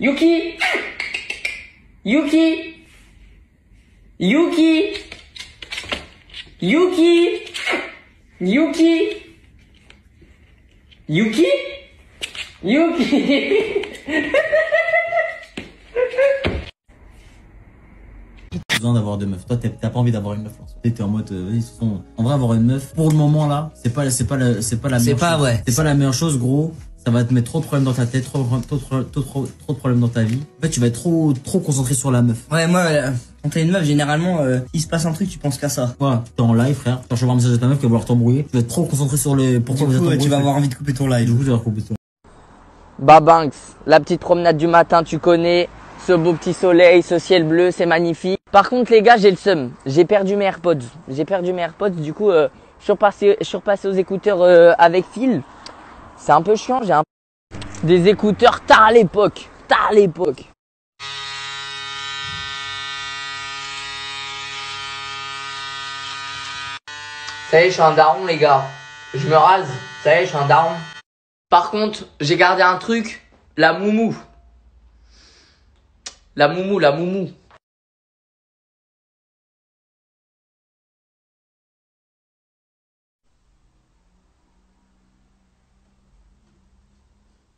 Yuki Yuki Yuki Yuki Yuki Yuki? Yuki besoin d'avoir deux meufs. Toi, t'as pas envie d'avoir une meuf. là. T'es en mode, euh, vas-y, sont... en vrai, avoir une meuf, pour le moment là, c'est pas, c'est pas, c'est pas la C'est meilleure pas, chose. ouais. C'est pas la meilleure chose, gros. Ça va te mettre trop de problèmes dans ta tête, trop, trop, trop, trop, trop, trop de problèmes dans ta vie. En fait, tu vas être trop, trop concentré sur la meuf. Ouais, moi, euh, quand t'as une meuf, généralement, euh, il se passe un truc, tu penses qu'à ça. Voilà, t'es en live, frère. Tu vas recevoir un message de ta meuf qui va vouloir t'embrouiller. Tu vas être trop concentré sur les, pourquoi Du vous êtes coup, euh, tu vas avoir envie de couper ton Du live. coup, tu vas couper toi. Babanks, la petite promenade du matin, tu connais. Ce beau petit soleil, ce ciel bleu, c'est magnifique. Par contre, les gars, j'ai le seum. J'ai perdu mes AirPods. J'ai perdu mes AirPods. Du coup, euh, je suis repassé, je suis repassé aux écouteurs euh, avec fil. C'est un peu chiant. J'ai un... des écouteurs tard à l'époque. Tard à l'époque. Ça y est, je suis un daron, les gars. Je me rase. Ça y est, je suis un daron. Par contre, j'ai gardé un truc, la moumou. La moumou, la moumou.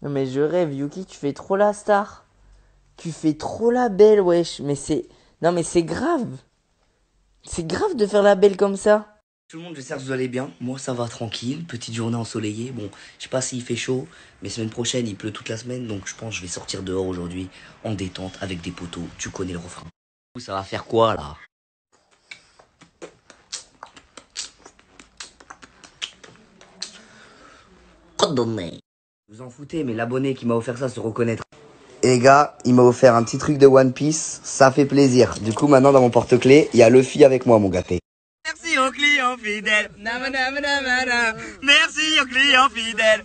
Non mais je rêve, Yuki, tu fais trop la star. Tu fais trop la belle, wesh. Mais c'est... Non mais c'est grave. C'est grave de faire la belle comme ça. Tout le monde, j'espère que vous allez bien. Moi, ça va tranquille. Petite journée ensoleillée. Bon, je sais pas s'il fait chaud, mais semaine prochaine, il pleut toute la semaine. Donc, je pense que je vais sortir dehors aujourd'hui en détente avec des poteaux. Tu connais le refrain. Ça va faire quoi, là? Vous en foutez, mais l'abonné qui m'a offert ça se reconnaîtra. Et les gars, il m'a offert un petit truc de One Piece. Ça fait plaisir. Du coup, maintenant, dans mon porte-clés, il y a Luffy avec moi, mon gâté. Merci aux clients fidèles. Merci aux clients fidèles.